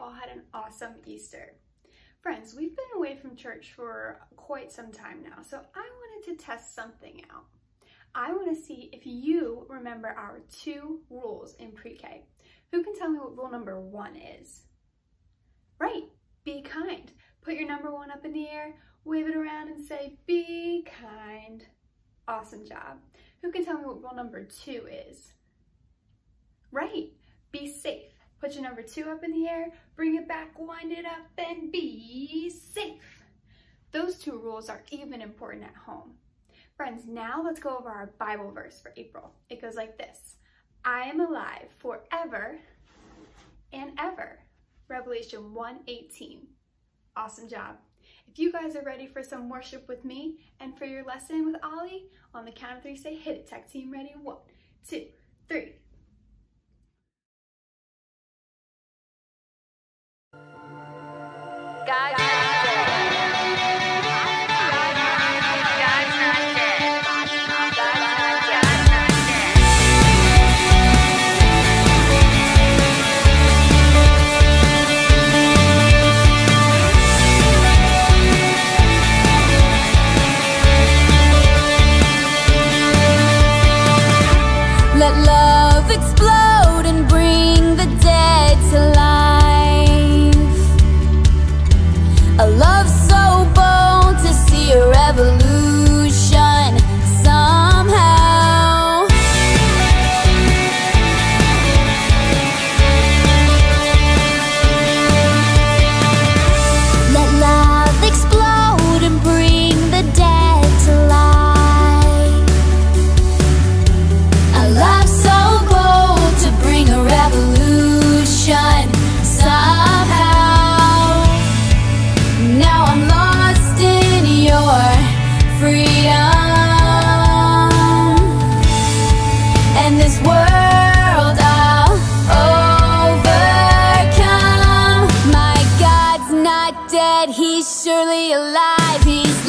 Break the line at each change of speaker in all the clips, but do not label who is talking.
all had an awesome Easter. Friends, we've been away from church for quite some time now, so I wanted to test something out. I want to see if you remember our two rules in pre-K. Who can tell me what rule number one is? Right, be kind. Put your number one up in the air, wave it around and say, be kind. Awesome job. Who can tell me what rule number two is? Right, be Number two up in the air, bring it back, wind it up, and be safe. Those two rules are even important at home. Friends, now let's go over our Bible verse for April. It goes like this. I am alive forever and ever. Revelation 1:18. Awesome job. If you guys are ready for some worship with me and for your lesson with Ollie, on the count of three, say hit it. Tech team ready. One, two, three.
Guys. He's surely alive. He's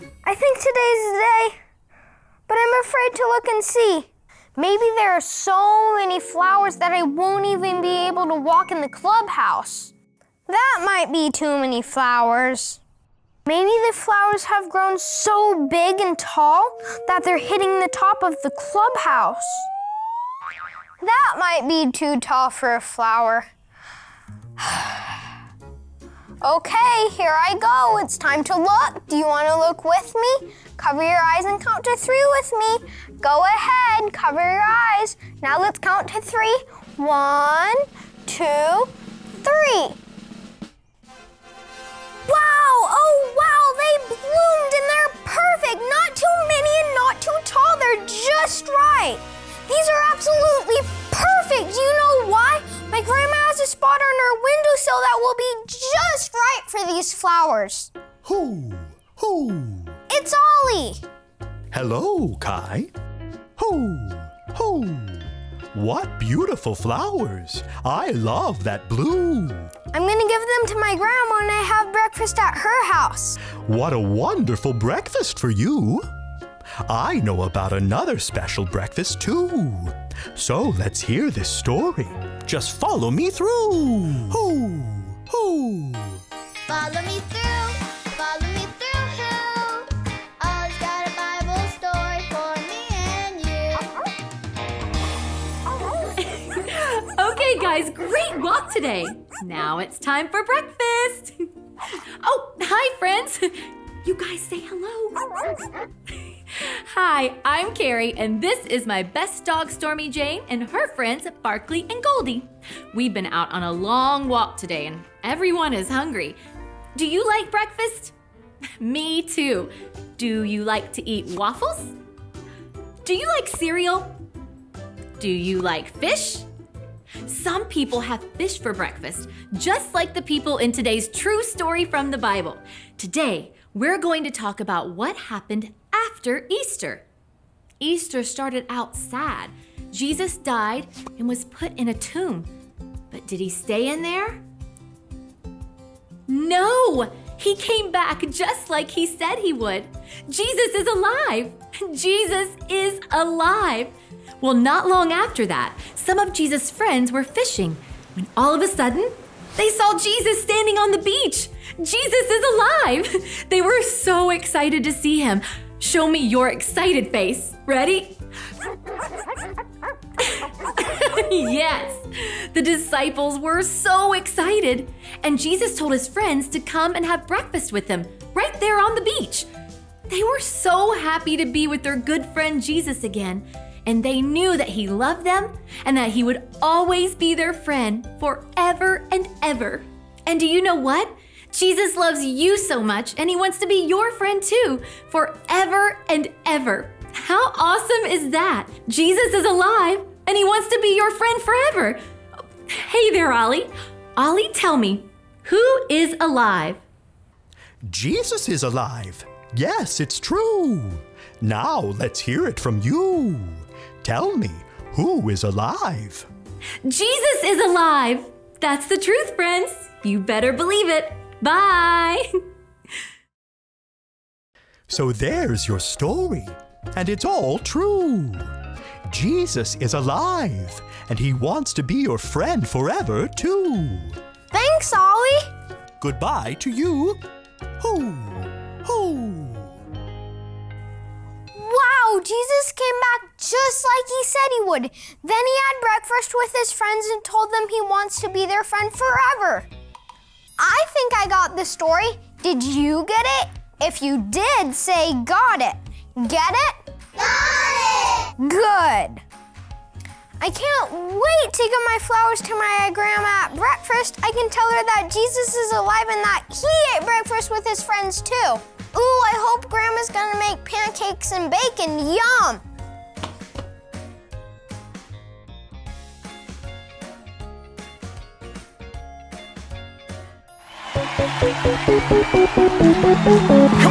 I
think today's the day, but I'm afraid to look and see. Maybe there are so many flowers that I won't even be able to walk in the clubhouse. That might be too many flowers. Maybe the flowers have grown so big and tall that they're hitting the top of the clubhouse. That might be too tall for a flower. okay, here I go. It's time to look. Do you want to look with me? Cover your eyes and count to three with me. Go ahead, cover your eyes. Now let's count to three. One, two, three. Wow! Oh, wow! They bloomed and they're perfect! Not too many and not too tall. They're just right. These are absolutely perfect. Do you know why? My grandma has a spot on her windowsill that will be just right for these flowers.
Who? Who?
It's Ollie.
Hello, Kai. Who? Who? What beautiful flowers. I love that blue.
I'm gonna give them to my grandma when I have breakfast at her house.
What a wonderful breakfast for you. I know about another special breakfast too. So let's hear this story. Just follow me through. Who? Who?
Follow me through, follow me through who? Ollie's got a Bible story for me and you.
Okay, guys, great walk today. Now it's time for breakfast. Oh, hi, friends. You guys say hello. Hi, I'm Carrie, and this is my best dog, Stormy Jane, and her friends, Barkley and Goldie. We've been out on a long walk today, and everyone is hungry. Do you like breakfast? Me too. Do you like to eat waffles? Do you like cereal? Do you like fish? Some people have fish for breakfast, just like the people in today's true story from the Bible. Today, we're going to talk about what happened after Easter. Easter started out sad. Jesus died and was put in a tomb. But did he stay in there? No! He came back just like he said he would. Jesus is alive! Jesus is alive! Well, not long after that, some of Jesus' friends were fishing when all of a sudden they saw Jesus standing on the beach. Jesus is alive! They were so excited to see him. Show me your excited face. Ready? yes, the disciples were so excited. And Jesus told his friends to come and have breakfast with him right there on the beach. They were so happy to be with their good friend Jesus again. And they knew that he loved them and that he would always be their friend forever and ever. And do you know what? Jesus loves you so much and he wants to be your friend too, forever and ever. How awesome is that? Jesus is alive and he wants to be your friend forever. Hey there, Ollie. Ollie, tell me, who is alive?
Jesus is alive. Yes, it's true. Now let's hear it from you. Tell me, who is alive?
Jesus is alive. That's the truth, friends. You better believe it. Bye.
So there's your story, and it's all true. Jesus is alive, and he wants to be your friend forever, too.
Thanks, Ollie.
Goodbye to you. Who? Who?
Wow, Jesus came back just like he said he would. Then he had breakfast with his friends and told them he wants to be their friend forever. I think I got the story. Did you get it? If you did, say got it. Get it? Got it! Good. I can't wait to give my flowers to my grandma at breakfast. I can tell her that Jesus is alive and that he ate breakfast with his friends too. Ooh, I hope grandma's gonna make pancakes and bacon. Yum! Come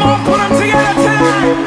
on, put them together tonight.